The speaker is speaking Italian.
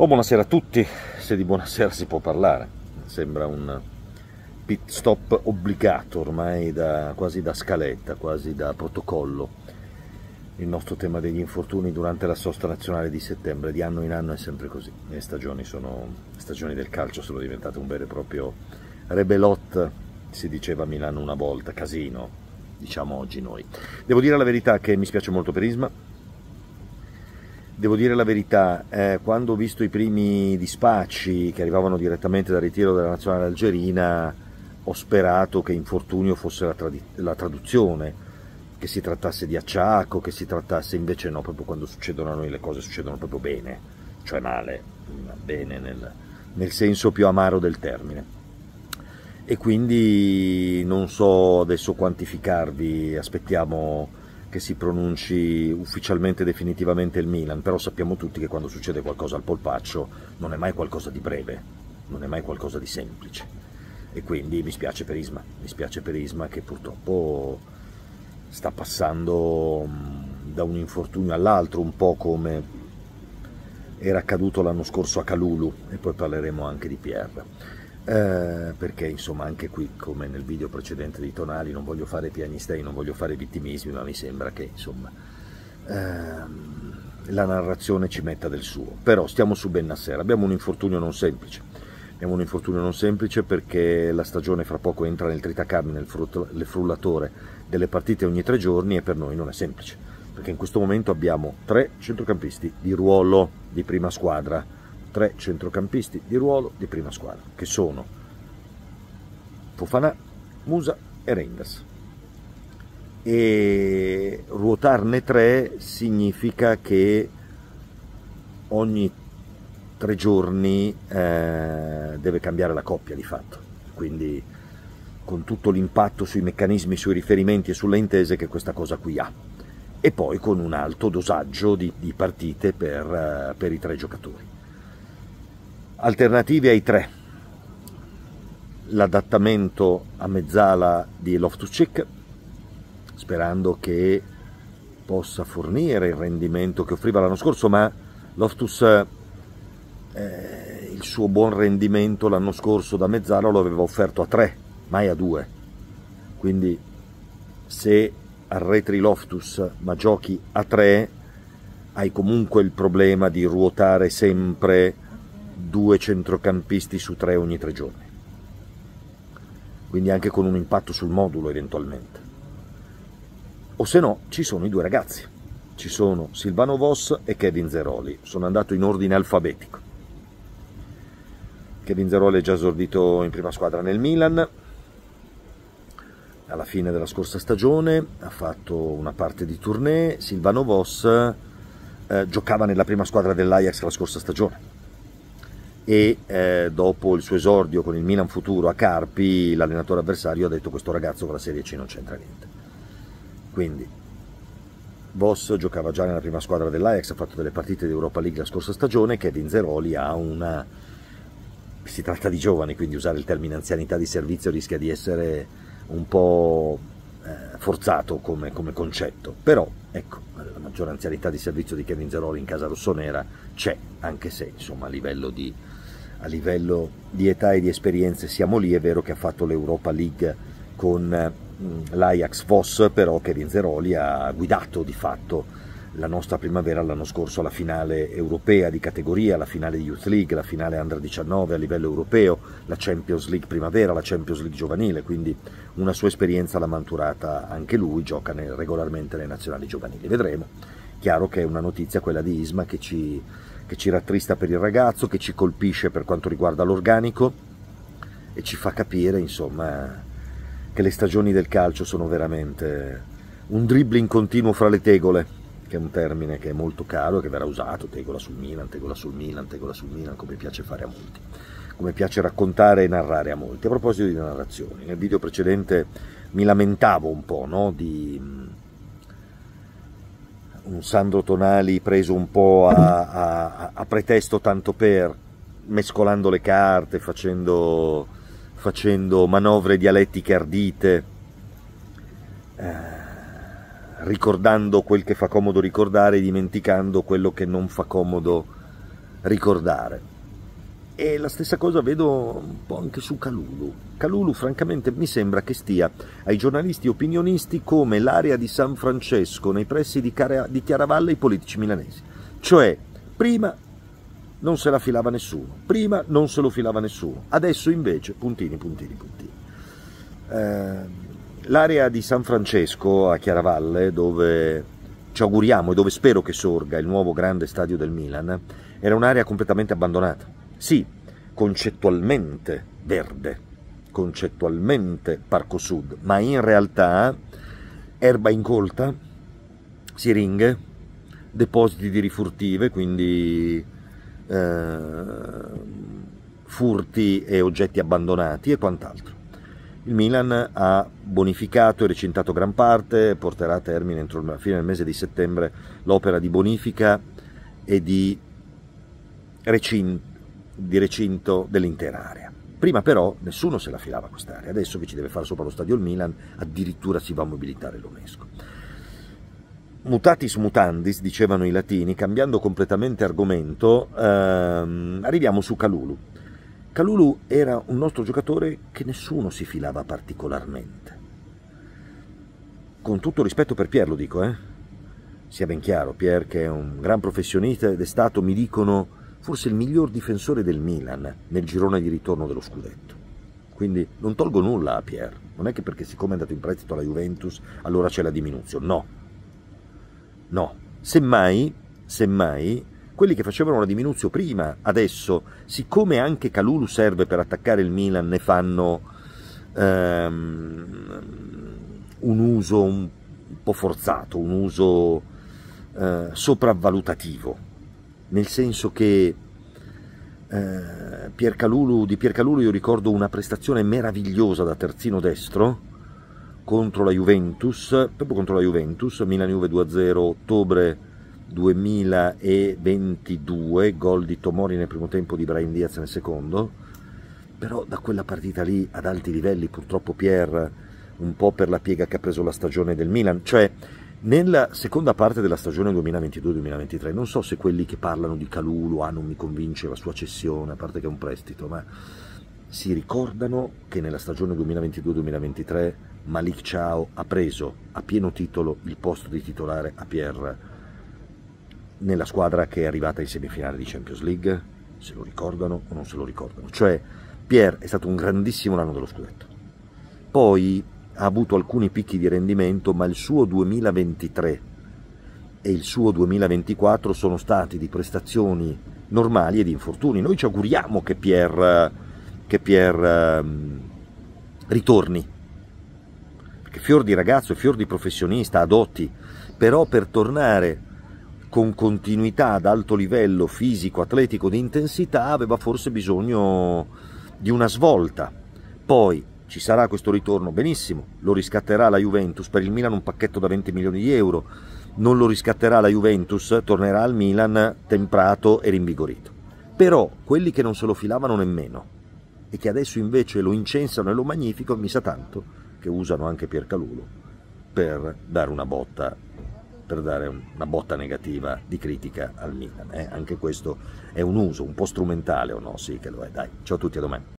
Oh, buonasera a tutti, se di buonasera si può parlare. Sembra un pit stop obbligato ormai da, quasi da scaletta, quasi da protocollo. Il nostro tema degli infortuni durante la sosta nazionale di settembre, di anno in anno è sempre così. Le stagioni, sono, le stagioni del calcio sono diventate un vero e proprio rebelot, si diceva a Milano una volta, casino, diciamo oggi noi. Devo dire la verità che mi spiace molto per Isma, Devo dire la verità, eh, quando ho visto i primi dispacci che arrivavano direttamente dal ritiro della nazionale algerina, ho sperato che infortunio fosse la, la, traduzione, che si trattasse di acciacco, che si trattasse invece no, proprio quando succedono a noi le cose succedono proprio bene, cioè male, bene nel, nel senso più amaro del termine. E quindi non so adesso quantificarvi, aspettiamo che si pronunci ufficialmente definitivamente il Milan, però sappiamo tutti che quando succede qualcosa al polpaccio non è mai qualcosa di breve, non è mai qualcosa di semplice. E quindi mi spiace per Isma, mi spiace per Isma che purtroppo sta passando mm, da un infortunio all'altro, un po' come era accaduto l'anno scorso a Calulu, e poi parleremo anche di Pierre eh, perché insomma anche qui come nel video precedente di Tonali non voglio fare pianistei, non voglio fare vittimismi, ma mi sembra che insomma ehm, la narrazione ci metta del suo. Però stiamo su Bennasser, abbiamo un infortunio non semplice. Abbiamo un infortunio non semplice perché la stagione fra poco entra nel tritacarne, nel frullatore delle partite ogni tre giorni e per noi non è semplice. Perché in questo momento abbiamo tre centrocampisti di ruolo di prima squadra, tre centrocampisti di ruolo di prima squadra, che sono Fofana, Musa e Reinders. E ruotarne tre significa che ogni tre giorni eh, deve cambiare la coppia di fatto, quindi con tutto l'impatto sui meccanismi, sui riferimenti e sulle intese che questa cosa qui ha. E poi con un alto dosaggio di, di partite per, uh, per i tre giocatori alternative ai tre. L'adattamento a mezzala di Loftus-Cheek sperando che possa fornire il rendimento che offriva l'anno scorso ma Loftus eh, il suo buon rendimento l'anno scorso da mezzala lo aveva offerto a tre mai a due. Quindi se arretri Loftus ma giochi a tre hai comunque il problema di ruotare sempre due centrocampisti su tre ogni tre giorni. Quindi anche con un impatto sul modulo eventualmente. O se no, ci sono i due ragazzi. Ci sono Silvano Voss e Kevin Zeroli. Sono andato in ordine alfabetico. Kevin Zeroli è già esordito in prima squadra nel Milan. Alla fine della scorsa stagione ha fatto una parte di tournée. Silvano Voss eh, giocava nella prima squadra dell'Ajax la scorsa stagione e eh, dopo il suo esordio con il Milan Futuro a Carpi l'allenatore avversario ha detto questo ragazzo con la Serie C non c'entra niente quindi Voss giocava già nella prima squadra dell'Ajax ha fatto delle partite di Europa League la scorsa stagione Kevin Zeroli ha una si tratta di giovani quindi usare il termine anzianità di servizio rischia di essere un po' eh, forzato come, come concetto. Però ecco la maggiore anzianità di servizio di Kevin Zeroli in casa rossonera c'è anche se insomma a livello di a livello di età e di esperienze siamo lì, è vero che ha fatto l'Europa League con mm, l'Ajax Voss, però Kevin Zeroli ha guidato di fatto la nostra primavera l'anno scorso alla finale europea di categoria, la finale Youth League, la finale Under 19 a livello europeo, la Champions League primavera, la Champions League giovanile, quindi una sua esperienza l'ha maturata anche lui, gioca regolarmente nelle nazionali giovanili, vedremo. Chiaro che è una notizia quella di Isma che ci, che ci rattrista per il ragazzo, che ci colpisce per quanto riguarda l'organico e ci fa capire insomma che le stagioni del calcio sono veramente un dribbling continuo fra le tegole, che è un termine che è molto caro e che verrà usato, tegola sul Milan, tegola sul Milan, tegola sul Milan, come piace fare a molti, come piace raccontare e narrare a molti. A proposito di narrazioni, nel video precedente mi lamentavo un po' no, di un Sandro Tonali preso un po' a, a, a pretesto tanto per, mescolando le carte, facendo, facendo manovre dialettiche ardite, eh, ricordando quel che fa comodo ricordare, dimenticando quello che non fa comodo ricordare. E la stessa cosa vedo un po' anche su Calulu. Calulu francamente mi sembra che stia ai giornalisti opinionisti come l'area di San Francesco nei pressi di, di Chiaravalle ai politici milanesi. Cioè, prima non se la filava nessuno, prima non se lo filava nessuno, adesso invece puntini, puntini, puntini. Eh, l'area di San Francesco a Chiaravalle, dove ci auguriamo e dove spero che sorga il nuovo grande stadio del Milan, era un'area completamente abbandonata. Sì, concettualmente verde, concettualmente Parco Sud, ma in realtà erba incolta, siringhe, depositi di rifurtive, quindi eh, furti e oggetti abbandonati e quant'altro. Il Milan ha bonificato e recintato gran parte, porterà a termine entro la fine del mese di settembre l'opera di bonifica e di recinto, di recinto dell'intera area. Prima però nessuno se la filava quest'area, adesso che ci deve fare sopra lo stadio il Milan addirittura si va a mobilitare l'UNESCO. Mutatis mutandis, dicevano i latini, cambiando completamente argomento, ehm, arriviamo su Calulu. Calulu era un nostro giocatore che nessuno si filava particolarmente. Con tutto rispetto per Pier lo dico, eh? Sia ben chiaro, Pier che è un gran professionista ed è stato, mi dicono, forse il miglior difensore del Milan nel girone di ritorno dello scudetto. Quindi non tolgo nulla a Pier, non è che perché siccome è andato in prestito alla Juventus allora c'è la diminuzione, no. No, semmai, semmai quelli che facevano la diminuzione prima, adesso, siccome anche Calulu serve per attaccare il Milan, ne fanno um, un uso un po' forzato, un uso uh, sopravvalutativo, nel senso che uh, Pier Calulu, di Pier Calulu io ricordo una prestazione meravigliosa da terzino destro contro la Juventus, proprio contro la Juventus, Milan-Juve 2-0, ottobre 2022, gol di Tomori nel primo tempo, di Brian Diaz nel secondo, però da quella partita lì ad alti livelli purtroppo Pier un po' per la piega che ha preso la stagione del Milan, cioè nella seconda parte della stagione 2022-2023 non so se quelli che parlano di Calulu, ah non mi convince la sua cessione, a parte che è un prestito, ma si ricordano che nella stagione 2022-2023 Malik Ciao ha preso a pieno titolo il posto di titolare a Pierre nella squadra che è arrivata in semifinale di Champions League, se lo ricordano o non se lo ricordano. Cioè Pierre è stato un grandissimo anno dello scudetto. Poi ha avuto alcuni picchi di rendimento, ma il suo 2023 e il suo 2024 sono stati di prestazioni normali e di infortuni. Noi ci auguriamo che Pierre, che Pierre um, ritorni, perché fior di ragazzo, fior di professionista, adotti, però per tornare con continuità ad alto livello fisico, atletico, di intensità, aveva forse bisogno di una svolta. Poi ci sarà questo ritorno, benissimo, lo riscatterà la Juventus, per il Milan un pacchetto da 20 milioni di euro, non lo riscatterà la Juventus, tornerà al Milan temprato e rinvigorito. Però quelli che non se lo filavano nemmeno e che adesso invece lo incensano e lo magnificano, mi sa tanto che usano anche Piercalulo per dare una botta per dare una botta negativa di critica al Milan. Eh? Anche questo è un uso un po' strumentale o no? Sì che lo è. Dai, ciao a tutti, a domani.